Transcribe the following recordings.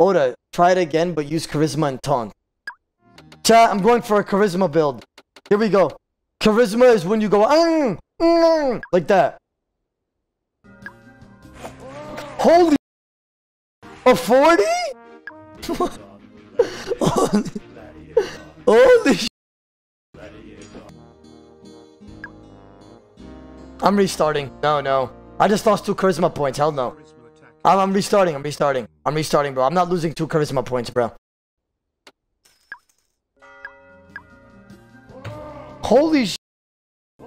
Oda, try it again, but use charisma and taunt. Chat, I'm going for a charisma build. Here we go. Charisma is when you go, mm, mm, like that. Holy... A 40? Holy... Holy I'm restarting. No, no. I just lost two charisma points. Hell no. I'm, I'm restarting. I'm restarting. I'm restarting, bro. I'm not losing two charisma points, bro. Holy sh-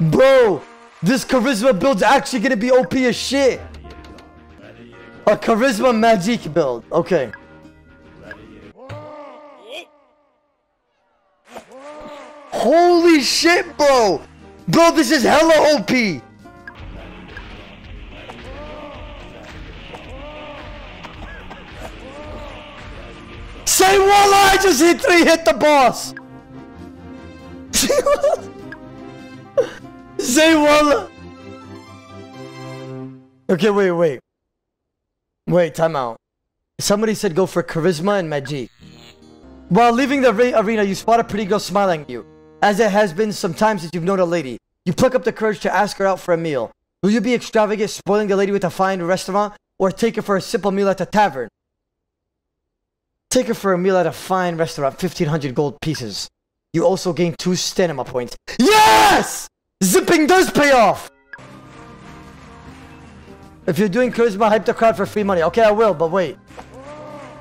Bro, this charisma build's actually gonna be OP as shit. A charisma magic build. Okay. Holy shit, bro! Bro, this is hella OP! Say voila, I just hit three hit the boss! Say voila! Okay, wait, wait. Wait, time out. Somebody said go for charisma and magic. While leaving the arena, you spot a pretty girl smiling at you. As it has been some time since you've known a lady. You pluck up the courage to ask her out for a meal. Will you be extravagant, spoiling the lady with a fine restaurant, or take her for a simple meal at a tavern? Take her for a meal at a fine restaurant, 1500 gold pieces. You also gain two stamina points. Yes! Zipping does pay off! If you're doing charisma, hype the crowd for free money. Okay, I will, but wait.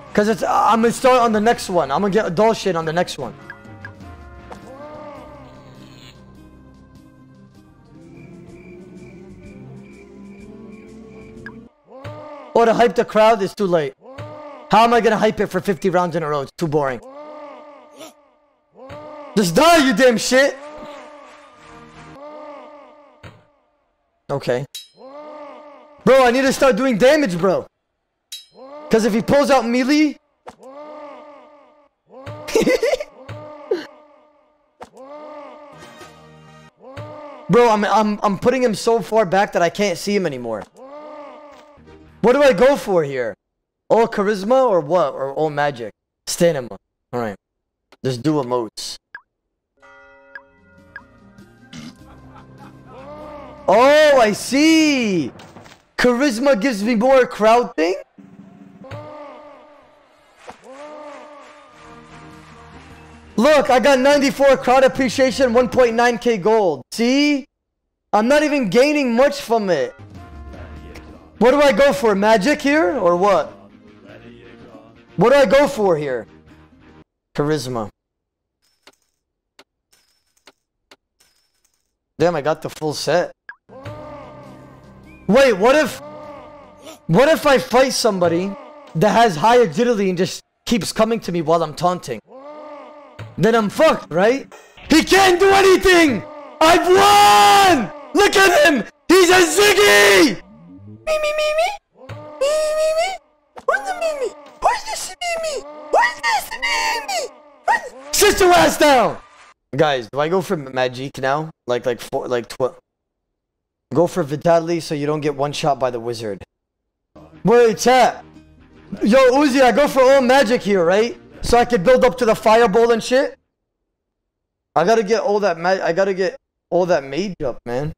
Because it's I'm gonna start on the next one. I'm gonna get doll shit on the next one. Oh, to hype the crowd is too late. How am I gonna hype it for 50 rounds in a row? It's too boring. Just die, you damn shit! Okay. Bro, I need to start doing damage, bro. Because if he pulls out melee... bro, I'm, I'm, I'm putting him so far back that I can't see him anymore. What do I go for here? All charisma or what? Or all magic? Stamina. Alright. Just do emotes. Oh, I see! Charisma gives me more crowd thing? Look, I got 94 crowd appreciation, 1.9k gold. See? I'm not even gaining much from it. What do I go for? Magic here? Or what? What do I go for here? Charisma. Damn, I got the full set. Wait, what if... What if I fight somebody that has high agility and just keeps coming to me while I'm taunting? Then I'm fucked, right? He can't do anything! I've won! Look at him! He's a Ziggy! Me, me, me, me? Me, me, me? Where's the me, me? Where's this me, me? Where's this me, me? Sit your ass down! Guys, do I go for Magic now? Like, like, four, like, twelve. Go for Vitality so you don't get one shot by the wizard. Wait, chat. Yo, Uzi, I go for all magic here, right? So I can build up to the fireball and shit. I gotta get all that ma I gotta get all that mage up, man.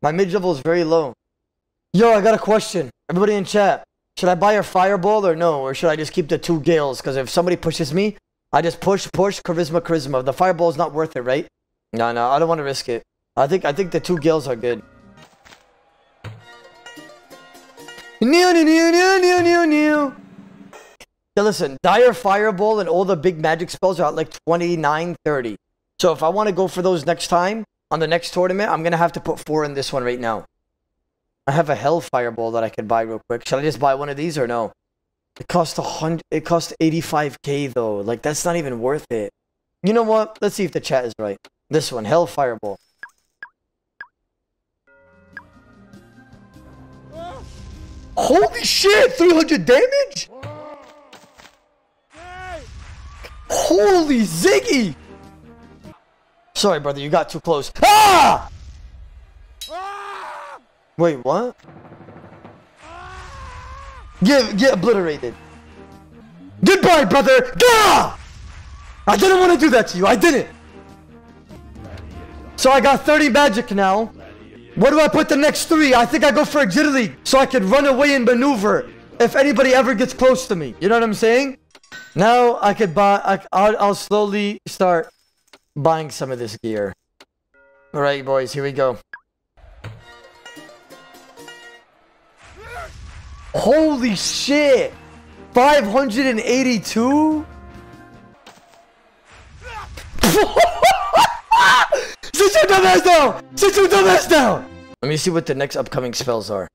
My mage level is very low. Yo, I got a question. Everybody in chat. Should I buy a fireball or no? Or should I just keep the two gales? Because if somebody pushes me, I just push, push, charisma, charisma. The fireball is not worth it, right? No, no, I don't want to risk it. I think I think the two gills are good. New, new, new, new, new, new. Now listen, Dire Fireball and all the big magic spells are at like 29, 30. So if I want to go for those next time, on the next tournament, I'm going to have to put four in this one right now. I have a Hell Fireball that I can buy real quick. Should I just buy one of these or no? It cost a hundred. It costs 85k though. Like that's not even worth it. You know what? Let's see if the chat is right. This one, Hell Fireball. Holy shit! 300 damage? Holy Ziggy! Sorry, brother, you got too close. Ah! Wait, what? Get, get obliterated. Goodbye, brother! Gah! I didn't want to do that to you, I didn't! So I got 30 magic now. Where do I put the next three? I think I go for agility so I can run away and maneuver if anybody ever gets close to me. You know what I'm saying? Now I could buy, I, I'll, I'll slowly start buying some of this gear. Alright, boys, here we go. Holy shit! 582? Sit your dumb ass down! Sit your dumb ass down! Let me see what the next upcoming spells are.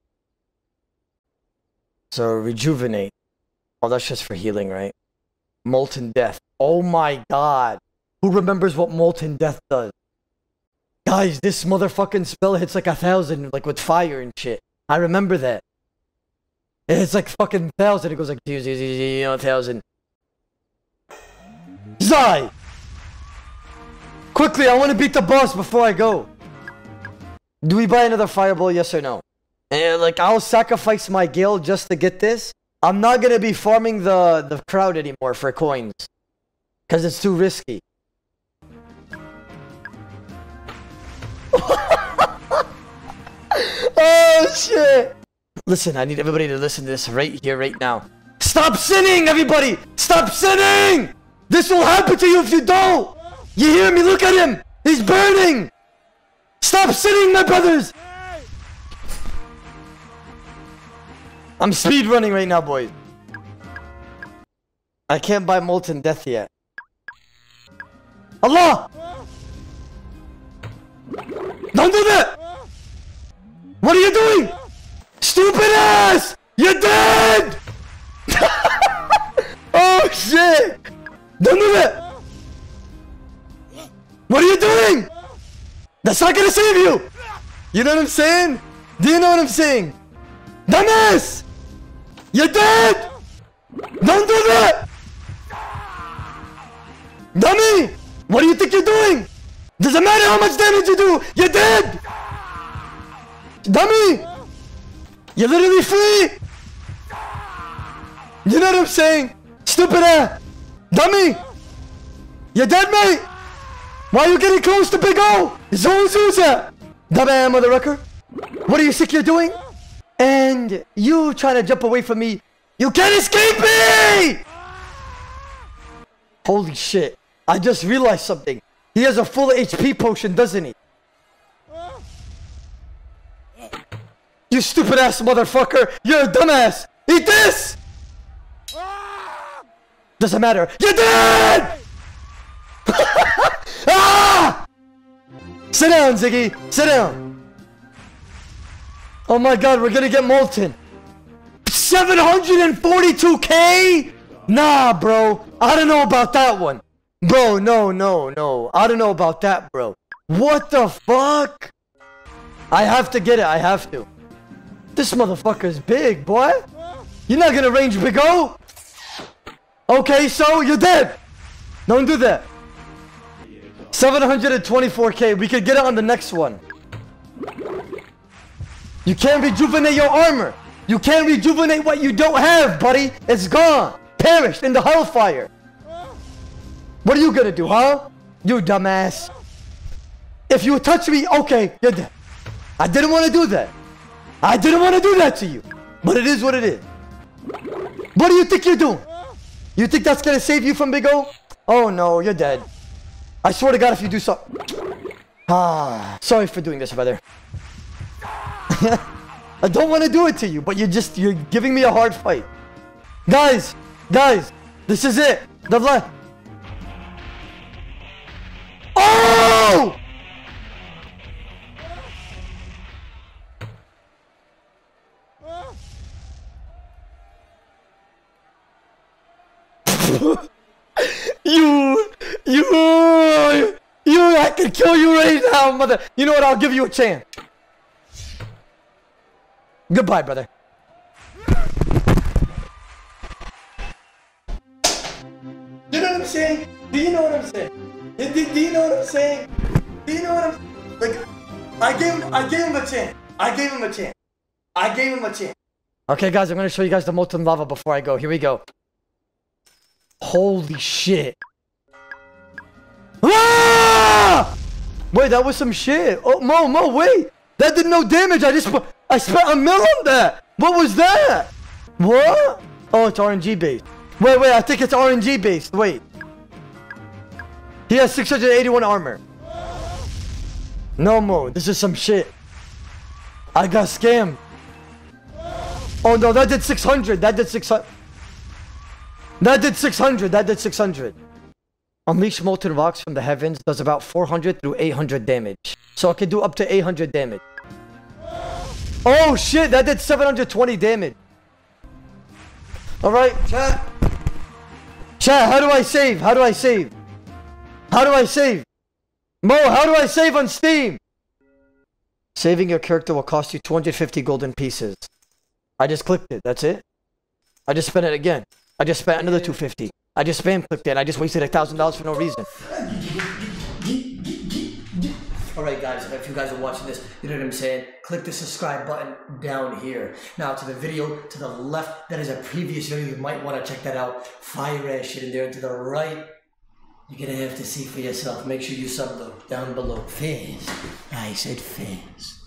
So, rejuvenate. Oh, that's just for healing, right? Molten death. Oh my god. Who remembers what molten death does? Guys, this motherfucking spell hits like a thousand, like with fire and shit. I remember that. It's like fucking thousand. It goes like you know, thousand. Zai! Quickly, I want to beat the boss before I go. Do we buy another fireball, yes or no? And like, I'll sacrifice my gil just to get this. I'm not gonna be farming the, the crowd anymore for coins. Because it's too risky. oh shit! Listen, I need everybody to listen to this right here, right now. Stop sinning, everybody! Stop sinning! This will happen to you if you don't! You hear me? Look at him! He's burning! Stop sinning, my brothers! I'm speed running right now, boys. I can't buy Molten Death yet. Allah! Don't do that! What are you doing? Stupid ass! You're dead! oh shit! Don't do that! What are you doing? That's not gonna save you! You know what I'm saying? Do you know what I'm saying? Dumbass! You're dead! Don't do that! Dummy! What do you think you're doing? Doesn't matter how much damage you do! You're dead! Dummy! You're literally free! You know what I'm saying? Stupid ass! Dummy! You're dead, mate! Why are you getting close to Big O? Zone Zuza! Dumbass motherfucker! What do you think you're doing? And you trying to jump away from me. You can't escape me! Holy shit. I just realized something. He has a full HP potion, doesn't he? You stupid ass motherfucker! You're a dumbass! Eat this! Doesn't matter. You're dead! ah! Sit down, Ziggy. Sit down. Oh my god, we're gonna get molten. 742k? Nah, bro. I don't know about that one. Bro, no, no, no. I don't know about that, bro. What the fuck? I have to get it. I have to. This motherfucker's big, boy. You're not gonna range Big O. Okay, so you're dead. Don't do that. 724k. We could get it on the next one. You can't rejuvenate your armor. You can't rejuvenate what you don't have, buddy. It's gone. Perished in the hellfire. What are you gonna do, huh? You dumbass. If you touch me, okay, you're dead. I didn't want to do that. I didn't want to do that to you. But it is what it is. What do you think you're doing? You think that's gonna save you from Big O? Oh no, you're dead. I swear to God if you do so- Ah, sorry for doing this, brother. I don't want to do it to you, but you're just, you're giving me a hard fight. Guys, guys, this is it. The blood. Oh! Now, mother. You know what? I'll give you a chance. Goodbye, brother. You know what I'm saying? Do you know what I'm saying? Do, do, do you know what I'm saying? Do you know what I'm like? I gave him, I gave him a chance. I gave him a chance. I gave him a chance. Okay, guys, I'm gonna show you guys the molten lava before I go. Here we go. Holy shit. Ah! Wait, that was some shit. Oh, Mo, Mo, wait. That did no damage. I just, I spent a mil on that. What was that? What? Oh, it's RNG based. Wait, wait, I think it's RNG based. Wait. He has 681 armor. No, Mo, this is some shit. I got scammed. Oh no, that did 600. That did 600. That did 600. That did 600. Unleash molten rocks from the heavens does about 400 through 800 damage. So I can do up to 800 damage. Oh shit, that did 720 damage. Alright, chat. Chat, how do I save? How do I save? How do I save? Mo, how do I save on Steam? Saving your character will cost you 250 golden pieces. I just clicked it. That's it. I just spent it again. I just spent another 250. I just spam clicked it. I just wasted a thousand dollars for no reason. Alright guys, if you guys are watching this, you know what I'm saying? Click the subscribe button down here. Now to the video to the left, that is a previous video. You might want to check that out. Fire ass shit in there. To the right, you're gonna have to see for yourself. Make sure you sub though down below. Fizz. I said fizz.